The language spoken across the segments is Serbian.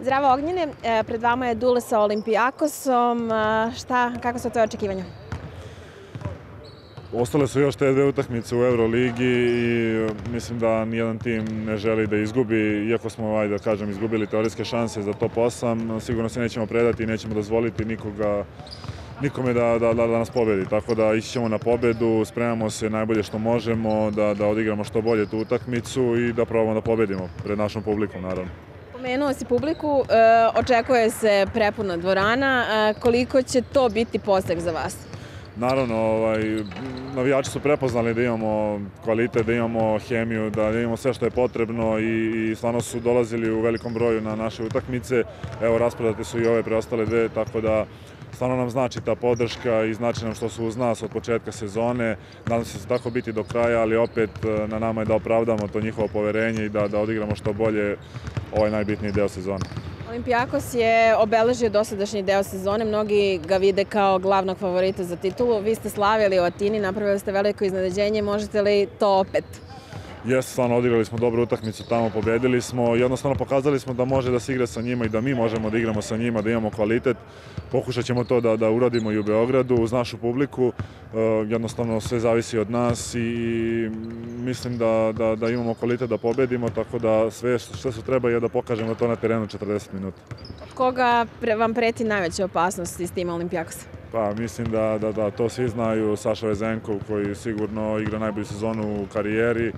Zdravo Ognjene, e, pred vama je Dule sa Olimpijakosom. E, Šta, kako su tvoje očekivanja? Ostale su još te dve utakmice u Euroligi i mislim da nijedan tim ne želi da izgubi, iako smo, ajde da kažem, izgubili teorijske šanse za top 8, sigurno se nećemo predati i nećemo dozvoliti nikoga nikome da, da, da, da nas pobedi. Tako da ići ćemo na pobedu, spremamo se najbolje što možemo, da, da odigramo što bolje tu utakmicu i da probamo da pobedimo pred našom publikom, naravno. Pomenuo si publiku, e, očekuje se prepuna dvorana. E, Koliko će to biti postek za vas? Naravno, ovaj, navijači su prepoznali da imamo kvalitet, da imamo hemiju, da imamo sve što je potrebno i, i stvarno su dolazili u velikom broju na naše utakmice. Evo, rasprodate su i ove preostale dve, tako da stvarno nam znači ta podrška i znači nam što su uz nas od početka sezone. Nadam se da tako biti do kraja, ali opet eh, na nama je da opravdamo to njihovo poverenje i da, da odigramo što bolje ovaj najbitniji deo sezone. Olimpijakos je obeležio dosadašnji deo sezone, mnogi ga vide kao glavnog favorita za titulu. Vi ste slavili u Atini, napravili ste veliko iznenađenje, možete li to opet? Jeste, stvarno odigrali smo dobru utakmicu tamo, pobedili smo, jednostavno pokazali smo da može da se igra sa njima i da mi možemo da igramo sa njima, da imamo kvalitet. Pokušat ćemo to da, da uradimo i u Beogradu uz našu publiku, e, jednostavno sve zavisi od nas i mislim da, da, da imamo kvalitet da pobedimo, tako da sve što se treba je da pokažemo to na terenu 40 minuta. Od koga vam preti najveća opasnost iz tima Olimpijakosa? Pa mislim da, da, da to svi znaju, Saša Vezenkov koji sigurno igra najbolju sezonu u karijeri,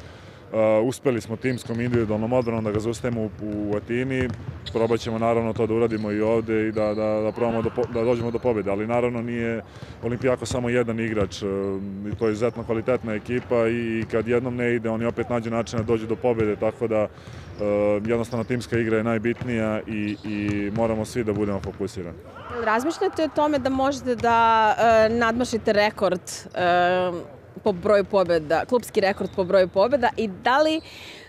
uspeli smo timskom individualnom odbranom da ga zaustavimo u, Atini. Probat ćemo naravno to da uradimo i ovde i da, da, da probamo da, da dođemo do pobede. Ali naravno nije Olimpijako samo jedan igrač. Uh, to je izuzetno kvalitetna ekipa i kad jednom ne ide, oni opet nađu način da dođu do pobede. Tako da uh, jednostavno timska igra je najbitnija i, i moramo svi da budemo fokusirani. Razmišljate o tome da možete da uh, nadmašite rekord uh, po broju pobjeda, klubski rekord po broju pobjeda i da li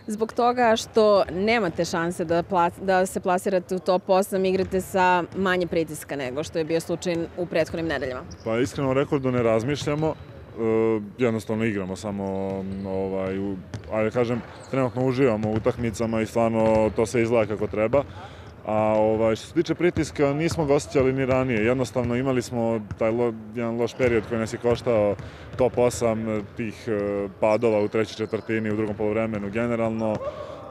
zbog toga što nemate šanse da, plas, da se plasirate u top 8 igrate sa manje pritiska nego što je bio slučaj u prethodnim nedeljama? Pa iskreno rekordu ne razmišljamo. Uh, jednostavno igramo samo ovaj, u, ajde kažem, trenutno uživamo u utakmicama i stvarno to sve izgleda kako treba. A ovaj, što se tiče pritiska, nismo ga osjećali ni ranije. Jednostavno imali smo taj lo, jedan loš period koji nas je koštao top 8 tih eh, padova u trećoj četvrtini, u drugom polovremenu generalno.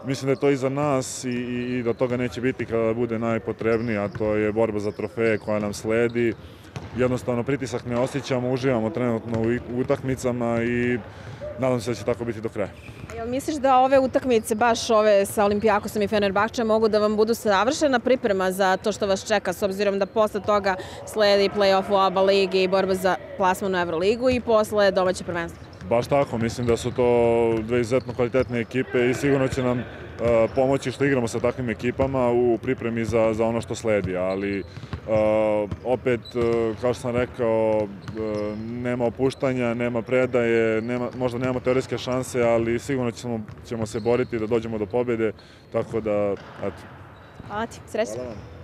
Mislim da je to iza nas i, i, i da toga neće biti kada bude najpotrebnije, a to je borba za trofeje koja nam sledi. Jednostavno pritisak ne osjećamo, uživamo trenutno u utakmicama i nadam se da će tako biti do kraja. Jel misliš da ove utakmice, baš ove sa Olimpijakosom i Fenerbahče, mogu da vam budu savršena priprema za to što vas čeka, s obzirom da posle toga sledi play-off u ABA ligi i borba za plasman u Euroligu i posle domaće prvenstvo? Baš tako, mislim da su to dve izuzetno kvalitetne ekipe i sigurno će nam pomoći što igramo sa takvim ekipama u pripremi za, za ono što sledi, ali uh, opet, uh, kao što sam rekao, nema opuštanja, nema predaje, nema, možda nemamo teorijske šanse, ali sigurno ćemo, ćemo se boriti da dođemo do pobjede, tako da, eto. Hvala ti, srećno. Hvala vam.